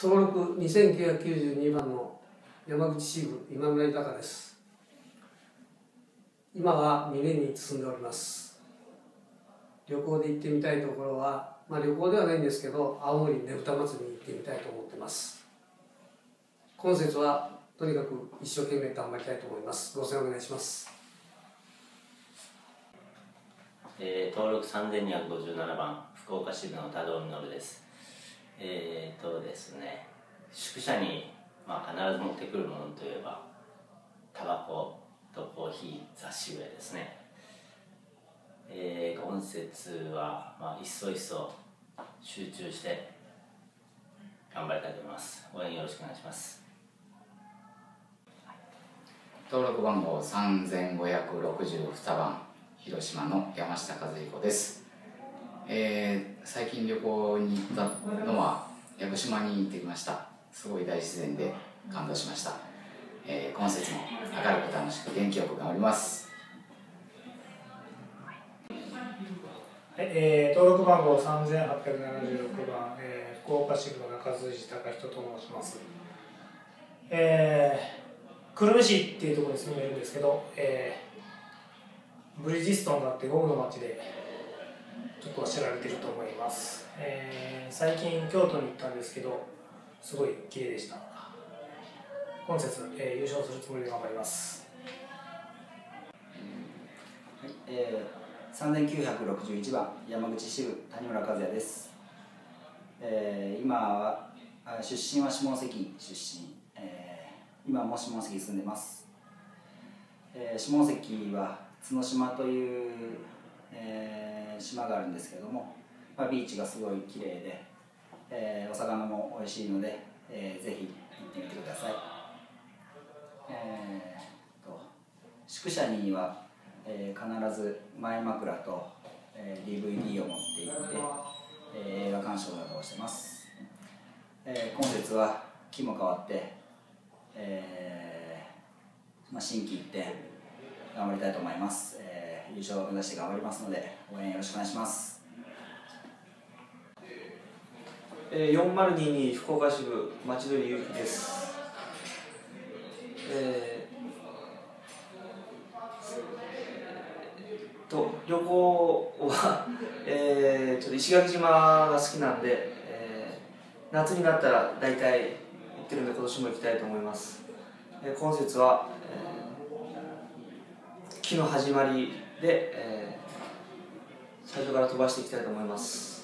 登録2992番の山口支部今村豊です。今は三重に住んでおります。旅行で行ってみたいところはまあ旅行ではないんですけど青森ねぶた祭りに行ってみたいと思ってます。今節はとにかく一生懸命頑張りたいと思います。ご声援お願いします。えー、登録3257番福岡支部の多道実です。えーとですね宿舎に、まあ、必ず持ってくるものといえばタバコとコーヒー雑誌ぐらいですね。えー、今節は、まあ、いっそいっそ集中して頑張りたいと思います。応援よろしくお願いします。登録番号3562番広島の山下和彦です。えー、最近旅行に行ったのは屋久島に行ってきました。すごい大自然で感動しました、えー、今節も明るく楽しく元気よく頑張ります。はい、えー、登録番号3876番、えー、福岡支部の中辻隆人と申します。えー、久留米市っていうところに住んでるんですけど、えー、ブリヂストンがあってゴムの町でちょっと知られてると思います、えー、最近京都に行ったんですけどすごい綺麗でした。今節、えー、優勝するつもりで頑張ります。はいえー、3961番山口支部谷村和也です、えー、今は出身は下関出身、えー、今も下関に住んでます、えー、下関は角島という、えー島があるんですけども、まあ、ビーチがすごい綺麗で、えー、お魚も美味しいので、えー、ぜひ行ってみてください、えーと、宿舎には、えー、必ず前枕と、えー、DVD を持って行って、えー、映画鑑賞などをしてます、えー、今節は気も変わって、えーまあ、心機一転頑張りたいと思います、優勝を目指して頑張りますので応援よろしくお願いします。えー、4022福岡支部町鳥ゆうきです。えー、と旅行は、えー、ちょっと石垣島が好きなんで、えー、夏になったら大体行ってるんで今年も行きたいと思います。えー、今節は、えー、木の始まりで、えー、最初から飛ばしていきたいと思います。